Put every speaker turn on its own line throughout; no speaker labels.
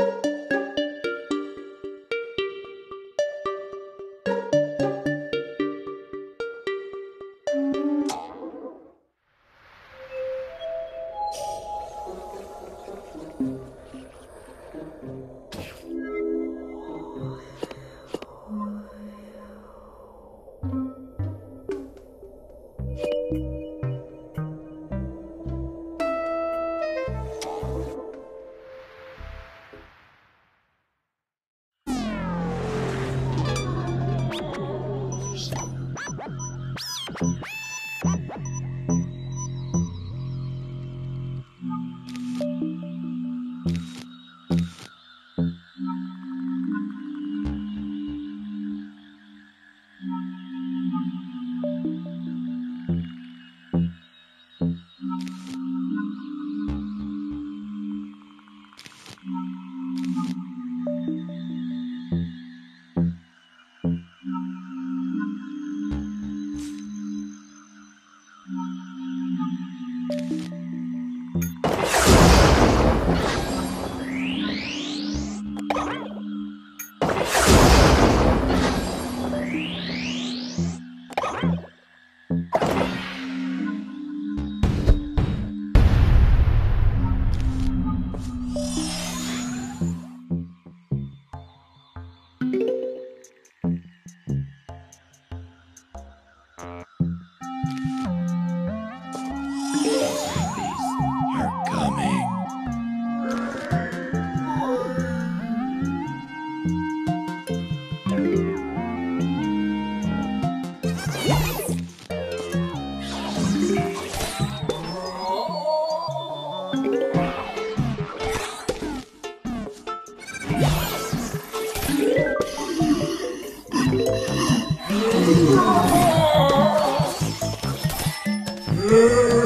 Thank you.
Amém. Hum.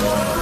Thank